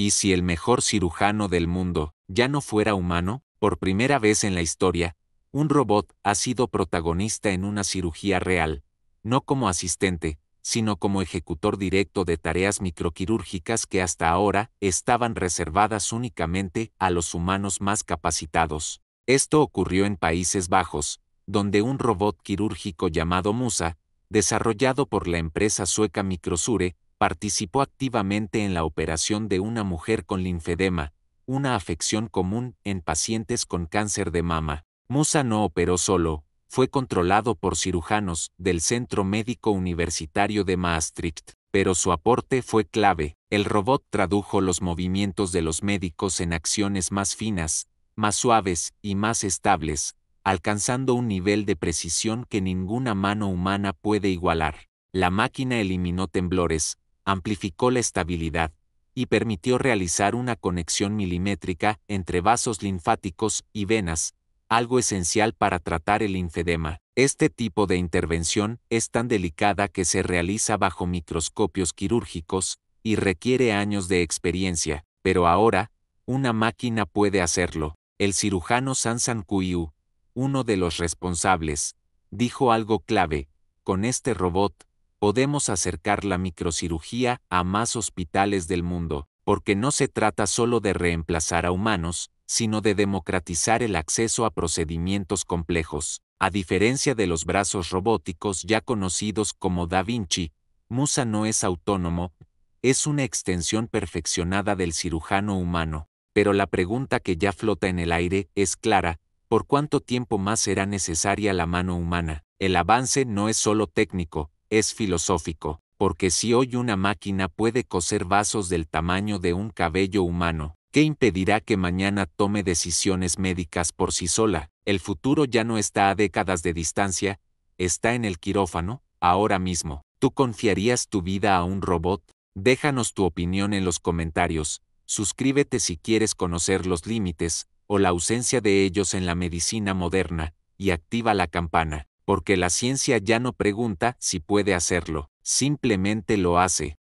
¿Y si el mejor cirujano del mundo ya no fuera humano? Por primera vez en la historia, un robot ha sido protagonista en una cirugía real, no como asistente, sino como ejecutor directo de tareas microquirúrgicas que hasta ahora estaban reservadas únicamente a los humanos más capacitados. Esto ocurrió en Países Bajos, donde un robot quirúrgico llamado Musa, desarrollado por la empresa sueca Microsure, participó activamente en la operación de una mujer con linfedema, una afección común en pacientes con cáncer de mama. Musa no operó solo, fue controlado por cirujanos del Centro Médico Universitario de Maastricht, pero su aporte fue clave. El robot tradujo los movimientos de los médicos en acciones más finas, más suaves y más estables, alcanzando un nivel de precisión que ninguna mano humana puede igualar. La máquina eliminó temblores, amplificó la estabilidad, y permitió realizar una conexión milimétrica entre vasos linfáticos y venas, algo esencial para tratar el linfedema. Este tipo de intervención es tan delicada que se realiza bajo microscopios quirúrgicos y requiere años de experiencia, pero ahora, una máquina puede hacerlo. El cirujano Sansan Kuiu, uno de los responsables, dijo algo clave, con este robot, podemos acercar la microcirugía a más hospitales del mundo, porque no se trata solo de reemplazar a humanos, sino de democratizar el acceso a procedimientos complejos. A diferencia de los brazos robóticos ya conocidos como Da Vinci, Musa no es autónomo, es una extensión perfeccionada del cirujano humano. Pero la pregunta que ya flota en el aire es clara, ¿por cuánto tiempo más será necesaria la mano humana? El avance no es solo técnico, es filosófico, porque si hoy una máquina puede coser vasos del tamaño de un cabello humano, ¿Qué impedirá que mañana tome decisiones médicas por sí sola? El futuro ya no está a décadas de distancia, está en el quirófano, ahora mismo. ¿Tú confiarías tu vida a un robot? Déjanos tu opinión en los comentarios, suscríbete si quieres conocer los límites, o la ausencia de ellos en la medicina moderna, y activa la campana, porque la ciencia ya no pregunta si puede hacerlo, simplemente lo hace.